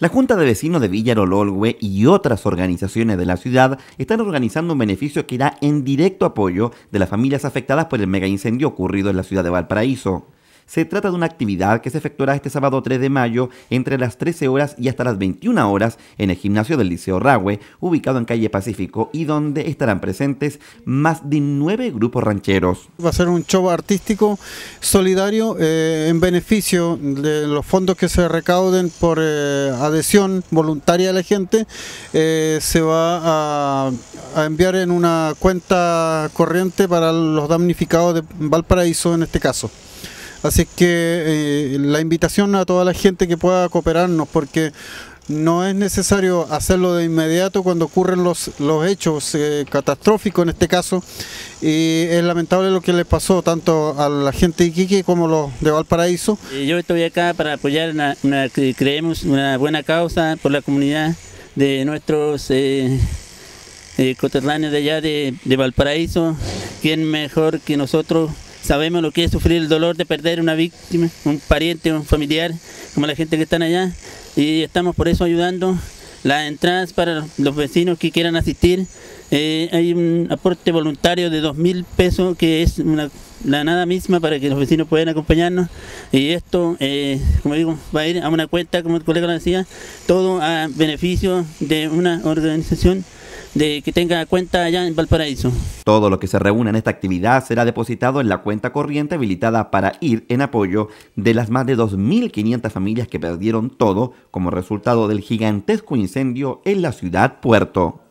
La Junta de Vecinos de Villa Lololwe y otras organizaciones de la ciudad están organizando un beneficio que irá en directo apoyo de las familias afectadas por el mega incendio ocurrido en la ciudad de Valparaíso. Se trata de una actividad que se efectuará este sábado 3 de mayo entre las 13 horas y hasta las 21 horas en el gimnasio del Liceo Rahue, ubicado en calle Pacífico y donde estarán presentes más de nueve grupos rancheros. Va a ser un show artístico solidario eh, en beneficio de los fondos que se recauden por eh, adhesión voluntaria de la gente. Eh, se va a, a enviar en una cuenta corriente para los damnificados de Valparaíso en este caso. Así que eh, la invitación a toda la gente que pueda cooperarnos, porque no es necesario hacerlo de inmediato cuando ocurren los, los hechos eh, catastróficos en este caso. Y es lamentable lo que le pasó tanto a la gente de Iquique como los de Valparaíso. Yo estoy acá para apoyar una, creemos una buena causa por la comunidad de nuestros eh, eh, de allá de, de Valparaíso. ¿Quién mejor que nosotros sabemos lo que es sufrir el dolor de perder una víctima, un pariente, un familiar, como la gente que están allá, y estamos por eso ayudando. Las entradas para los vecinos que quieran asistir, eh, hay un aporte voluntario de dos mil pesos que es una, la nada misma para que los vecinos puedan acompañarnos y esto, eh, como digo, va a ir a una cuenta, como el colega lo decía, todo a beneficio de una organización de que tenga cuenta allá en Valparaíso. Todo lo que se reúna en esta actividad será depositado en la cuenta corriente habilitada para ir en apoyo de las más de 2.500 familias que perdieron todo como resultado del gigantesco incendio en la ciudad puerto.